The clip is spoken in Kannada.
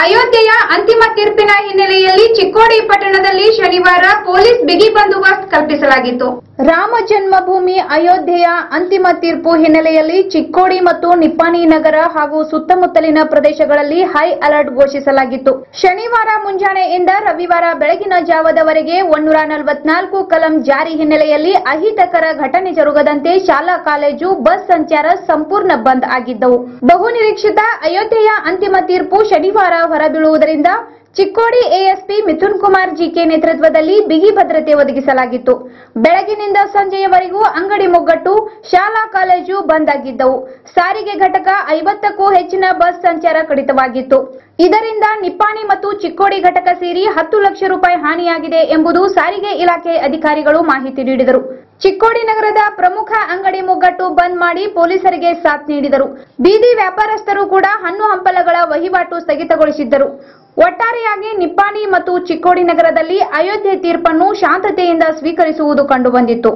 ಅಯೋಧ್ಯೆಯ ಅಂತಿಮ ತೀರ್ಪಿನ ಹಿನ್ನೆಲೆಯಲ್ಲಿ ಚಿಕ್ಕೋಡಿ ಪಟ್ಟಣದಲ್ಲಿ ಶನಿವಾರ ಪೊಲೀಸ್ ಬಿಗಿ ಬಂದೋಬಸ್ತ್ ಕಲ್ಪಿಸಲಾಗಿತ್ತು. ರಾಮ ಜನ್ಮಭೂಮಿ ಅಯೋಧ್ಯೆಯ ಅಂತಿಮ ತೀರ್ಪು ಹಿನ್ನೆಲೆಯಲ್ಲಿ ಚಿಕ್ಕೋಡಿ ಮತ್ತು ನಿಪ್ಪಾಣಿ ನಗರ ಹಾಗೂ ಸುತ್ತಮುತ್ತಲಿನ ಪ್ರದೇಶಗಳಲ್ಲಿ ಹೈ ಅಲರ್ಟ್ ಘೋಷಿಸಲಾಗಿತ್ತು. ಶನಿವಾರ ಮುಂಜಾನೆಯಿಂದ ರವಿವಾರ ಬೆಳಗಿನ ಜಾವದವರೆಗೆ ಒನ್ನೂರ ನಲವತ್ನಾಲ್ಕು ಕಲಂ ಜಾರಿ ಹಿನ್ನೆಲೆಯಲ್ಲಿ ಅಹಿತಕರ ಘಟನೆ ಜರುಗದಂತೆ ಶಾಲಾ ಕಾಲೇಜು, ಬಸ್ ಸಂಚಾರ ಸಂಪೂರ್ಣ ಬಂದ್ ಆಗಿದ್ದವು. ಬಹುನಿರೀಕ್ಷಿತ ಅಯೋಧ್ಯೆಯ ಅಂತಿಮ ತೀರ್ಪು ಶನಿವಾರ ಹೊರಬೀಳುವುದರಿಂದ Chikkodi ASP Mithun Kumar G K ನೇತೃತ್ವದಲ್ಲಿ ಬಿಗಿ ಭದ್ರತೆ ಒದಗಿಸಲಾಗಿತ್ತು. ಬೆಳಗಿನಿಂದ ಸಂಜೆಯವರೆಗೂ ಅಂಗಡಿ ಮುಗ್ಗಟ್ಟು, ಶಾಲಾ ಕಾಲೇಜು ಬಂದ್ ಆಗಿದ್ದವು. ಸಾರಿಗೆ ಘಟಕ ಐವತ್ತಕ್ಕೂ ಹೆಚ್ಚಿನ ಬಸ್ ಸಂಚಾರ ಕಡಿತವಾಗಿತ್ತು. ಇದರಿಂದ ನಿಪ್ಪಾಣಿ ಮತ್ತು ಚಿಕ್ಕೋಡಿ ಘಟಕ ಸೇರಿ ಹತ್ತು ಲಕ್ಷ ರೂಪಾಯಿ ಹಾನಿಯಾಗಿದೆ ಎಂಬುದು ಸಾರಿಗೆ ಇಲಾಖೆ ಅಧಿಕಾರಿಗಳು ಮಾಹಿತಿ ನೀಡಿದರು. ಚಿಕ್ಕೋಡಿ ನಗರದ ಪ್ರಮುಖ ಅಂಗಡಿ ಮುಗ್ಗಟ್ಟು ಬಂದ್ ಮಾಡಿ ಪೊಲೀಸರಿಗೆ ಸಾಥ್ ನೀಡಿದರು. ಬೀದಿ ವ್ಯಾಪಾರಸ್ಥರು ಕೂಡ ಹಣ್ಣು ಹಂಪಲಗಳ ವಹಿವಾಟು ಸ್ಥಗಿತಗೊಳಿಸಿದ್ದರು. ಒಟ್ಟಾರೆಯಾಗಿ ನಿಪ್ಪಾಣಿ ಮತ್ತು ಚಿಕ್ಕೋಡಿ ನಗರದಲ್ಲಿ ಅಯೋಧ್ಯೆ ತೀರ್ಪನ್ನು ಶಾಂತತೆಯಿಂದ ಸ್ವೀಕರಿಸುವುದು ಕಂಡುಬಂದಿತ್ತು.